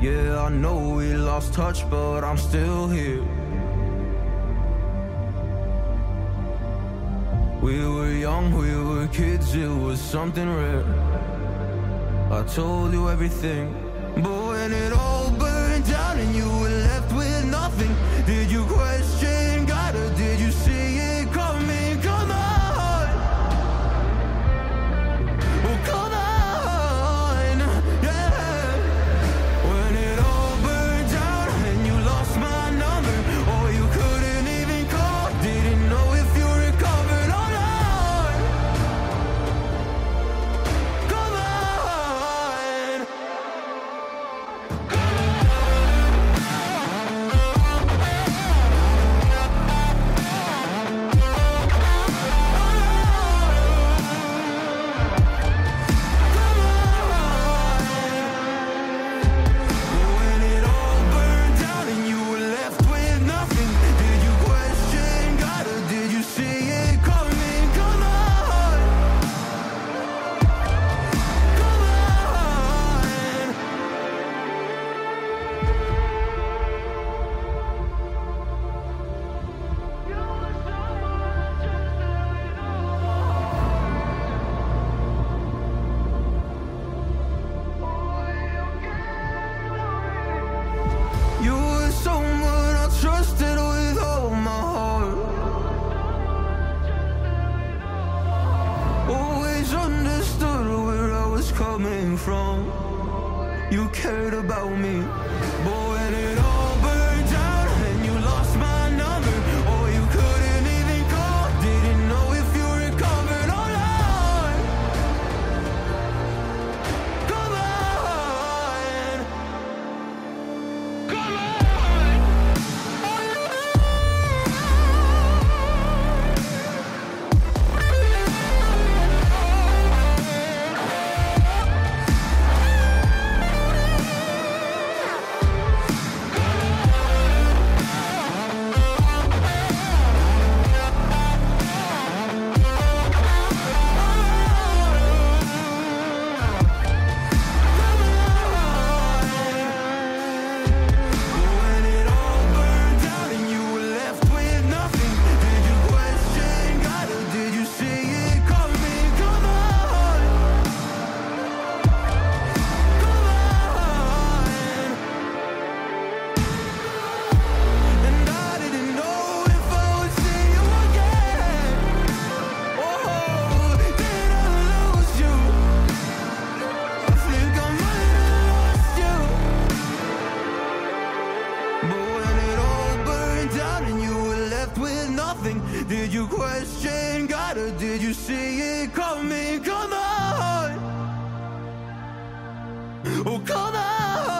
Yeah, I know we lost touch, but I'm still here. We were young, we were kids, it was something rare. I told you everything, but when it from. You cared about me, but did you question? God or did you see it coming? Come on, oh come on,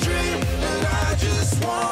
Dream, and I just want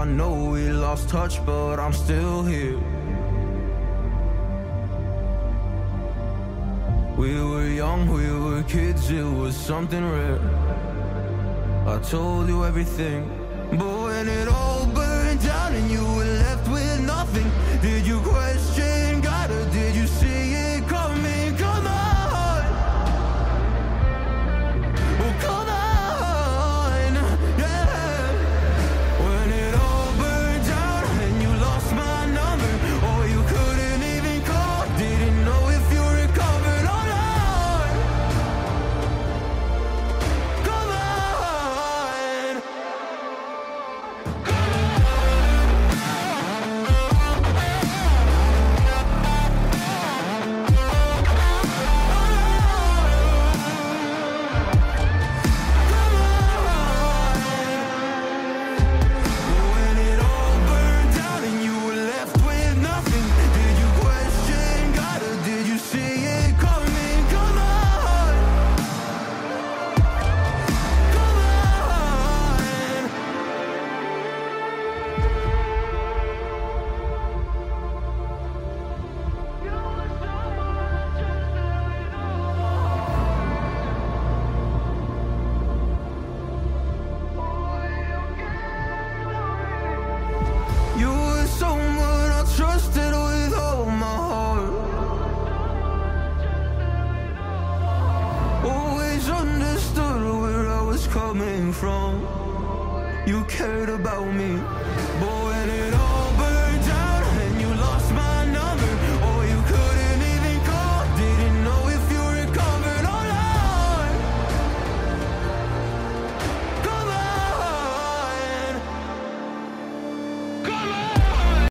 I know we lost touch, but I'm still here. We were young, we were kids, it was something rare. I told you everything, but when it all burned down and you were left with nothing, did you question from. You cared about me,